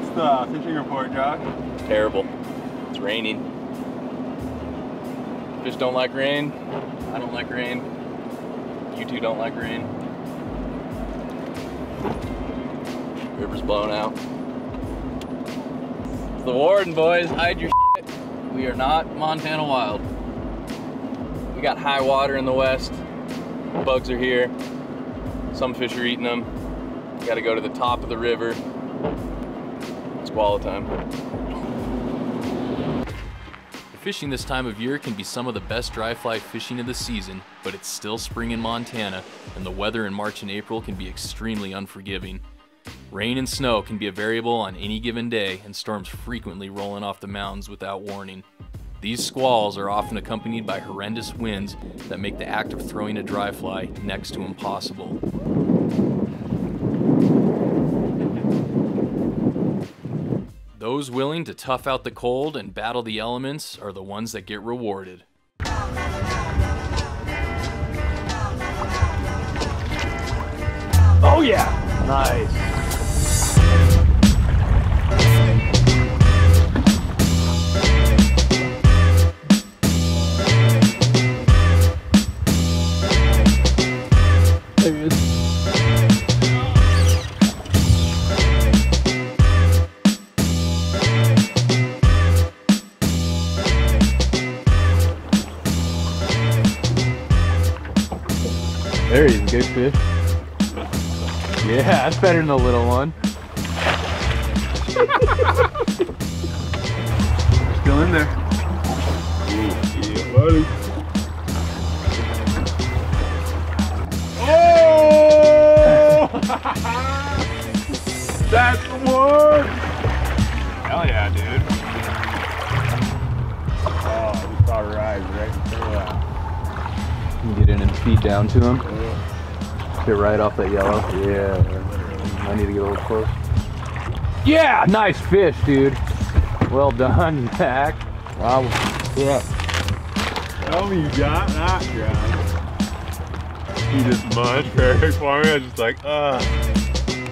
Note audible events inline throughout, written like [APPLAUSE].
the uh, fishing report, Josh? Terrible. It's raining. Fish don't like rain. I don't like rain. You two don't like rain. River's blown out. It's the warden, boys. Hide your shit. We are not Montana wild. We got high water in the west. Bugs are here. Some fish are eating them. Got to go to the top of the river. Squall time. Fishing this time of year can be some of the best dry fly fishing of the season, but it's still spring in Montana, and the weather in March and April can be extremely unforgiving. Rain and snow can be a variable on any given day, and storms frequently rolling off the mountains without warning. These squalls are often accompanied by horrendous winds that make the act of throwing a dry fly next to impossible. Those willing to tough out the cold and battle the elements are the ones that get rewarded. Oh yeah! Nice. There he is. There he is, good fish. Yeah, that's better than the little one. Still in there. Yeah, buddy. Oh! [LAUGHS] That's the one! Hell yeah, dude. Oh, we saw her eyes right there. Can you get in and feed down to him? Get right off that yellow. Yeah. I need to get a little close. Yeah, nice fish, dude. Well done, [LAUGHS] Zach. Wow. Yeah. Tell me you got that, guy. He just munched perfect [LAUGHS] for me. I was just like, uh,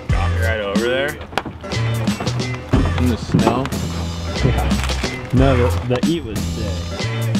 got me right over there. In the snow. Yeah. No, the, the eat was sick.